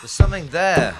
There's something there.